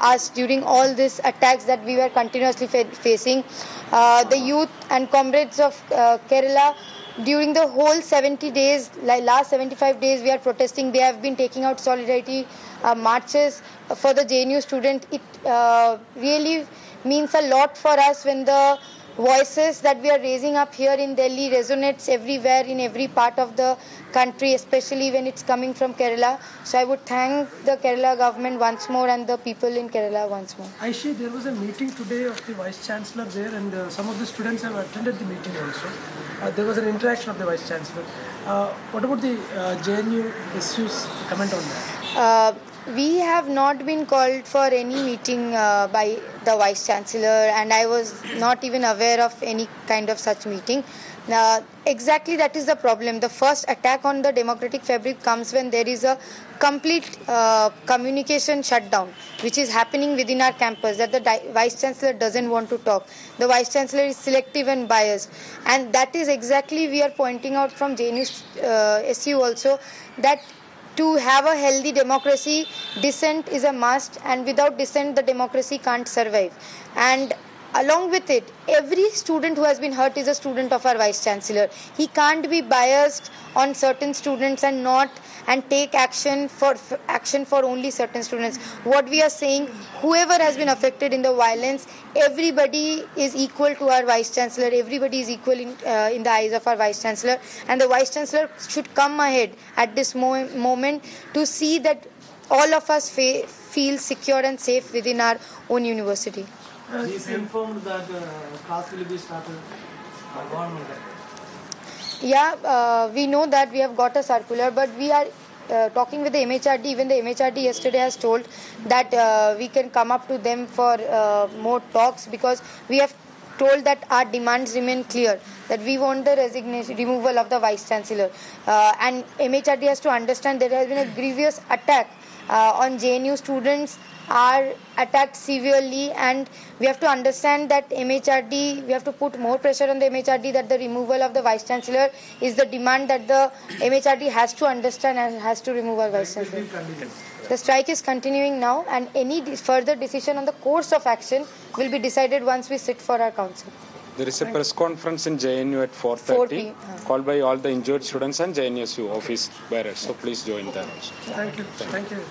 us during all these attacks that we were continuously fa- facing. Uh, the youth and comrades of uh, Kerala during the whole 70 days, like last 75 days, we are protesting. They have been taking out solidarity uh, marches for the JNU student. It uh, really means a lot for us when the voices that we are raising up here in Delhi resonates everywhere in every part of the country, especially when it's coming from Kerala. So I would thank the Kerala government once more and the people in Kerala once more. Aishe, there was a meeting today of the Vice Chancellor there, and uh, some of the students have attended the meeting also. Uh, there was an interaction of the Vice Chancellor. Uh, what about the uh, JNU issues? Comment on that. Uh, we have not been called for any meeting uh, by the vice chancellor, and I was not even aware of any kind of such meeting. Uh, exactly that is the problem. The first attack on the democratic fabric comes when there is a complete uh, communication shutdown, which is happening within our campus. That the di- vice chancellor doesn't want to talk. The vice chancellor is selective and biased, and that is exactly we are pointing out from JNU uh, SU also that to have a healthy democracy, dissent is a must, and without dissent, the democracy can't survive. And along with it, every student who has been hurt is a student of our vice chancellor. He can't be biased on certain students and not and take action for, action for only certain students. What we are saying, whoever has been affected in the violence, everybody is equal to our vice chancellor. Everybody is equal in, uh, in the eyes of our vice chancellor, and the vice chancellor should come ahead at this mo- moment to see that all of us fa- feel secure and safe within our own university. He is informed that uh, class will be started by government. Yeah, uh, we know that we have got a circular, but we are uh, talking with the MHRD. Even the MHRD yesterday has told that uh, we can come up to them for uh, more talks because we have told that our demands remain clear. That we want the resignation, removal of the vice chancellor, uh, and MHRD has to understand there has been a grievous attack uh, on JNU students are attacked severely and we have to understand that MHRD we have to put more pressure on the MHRD that the removal of the vice chancellor is the demand that the MHRD has to understand and has to remove our vice chancellor. The strike is continuing now and any de- further decision on the course of action will be decided once we sit for our council. There is a press conference in JNU at 4 4.30 p.m. Uh. called by all the injured students and JNSU office bearers. So please join there also. Thank you. Thank you.